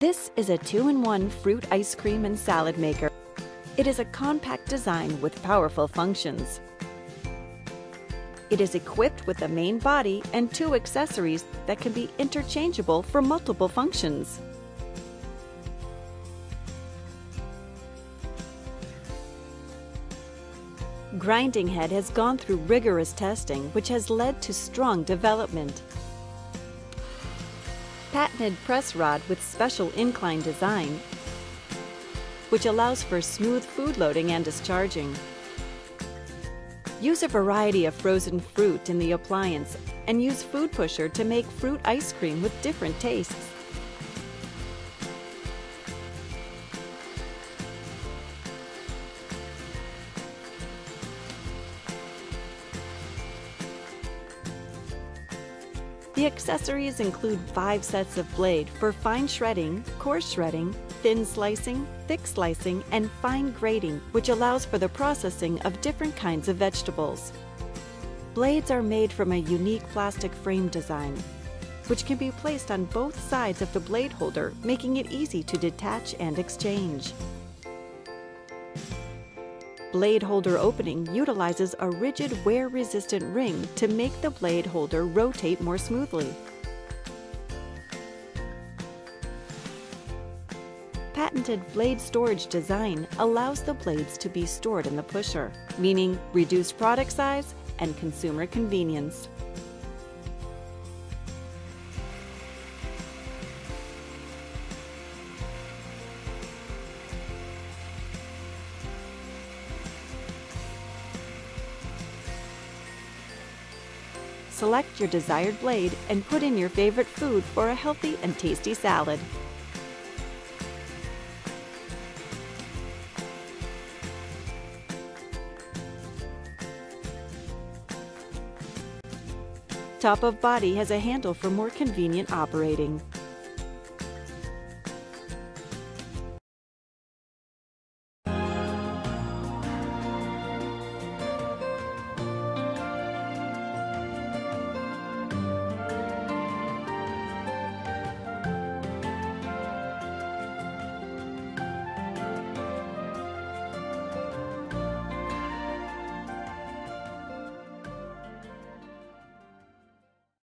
This is a two-in-one fruit ice cream and salad maker. It is a compact design with powerful functions. It is equipped with a main body and two accessories that can be interchangeable for multiple functions. Grinding Head has gone through rigorous testing which has led to strong development. Patented press rod with special incline design which allows for smooth food loading and discharging. Use a variety of frozen fruit in the appliance and use Food Pusher to make fruit ice cream with different tastes. The accessories include five sets of blade for fine shredding, coarse shredding, thin slicing, thick slicing, and fine grating, which allows for the processing of different kinds of vegetables. Blades are made from a unique plastic frame design, which can be placed on both sides of the blade holder, making it easy to detach and exchange. Blade holder opening utilizes a rigid wear-resistant ring to make the blade holder rotate more smoothly. Patented blade storage design allows the blades to be stored in the pusher, meaning reduced product size and consumer convenience. Select your desired blade and put in your favorite food for a healthy and tasty salad. Top of body has a handle for more convenient operating.